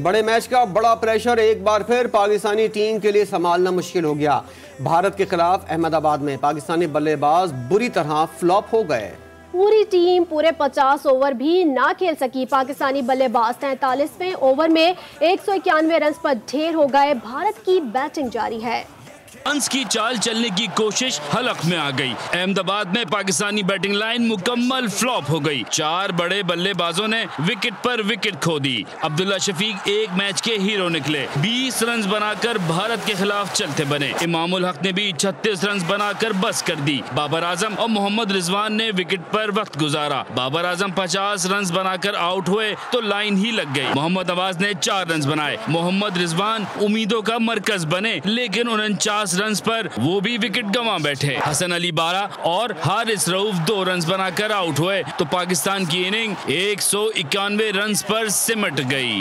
बड़े मैच का बड़ा प्रेशर, एक बार फिर पाकिस्तानी टीम के लिए संभालना मुश्किल हो गया। भारत के खिलाफ अहमदाबाद में पाकिस्तानी बल्लेबाज बुरी तरह फ्लॉप हो गए। पूरी टीम, पूरे 50 ओवर भी ना खेल सकी। पाकिस्तानी बल्लेबाज तैतालीसवें ओवर में एक सौ इक्यानवे रन पर ढेर हो गए। भारत की बैटिंग जारी है। अंस की चाल चलने की कोशिश हलक में आ गई। अहमदाबाद में पाकिस्तानी बैटिंग लाइन मुकम्मल फ्लॉप हो गई। चार बड़े बल्लेबाजों ने विकेट पर विकेट खो दी। अब्दुल्ला शफीक एक मैच के हीरो निकले। 20 रन बनाकर भारत के खिलाफ चलते बने। इमामुल हक ने भी 36 रन बनाकर बस कर दी। बाबर आज़म और मोहम्मद रिजवान ने विकेट पर वक्त गुजारा। बाबर आज़म पचास रन बनाकर आउट हुए तो लाइन ही लग गई। मोहम्मद नवाज़ ने चार रन बनाए। मोहम्मद रिजवान उम्मीदों का मरकज बने, लेकिन उनचास रन पर वो भी विकेट गंवा बैठे। हसन अली बारह और हारिस रऊफ दो रन बनाकर आउट हुए तो पाकिस्तान की इनिंग एक सौ इक्यानवे रन पर सिमट गई।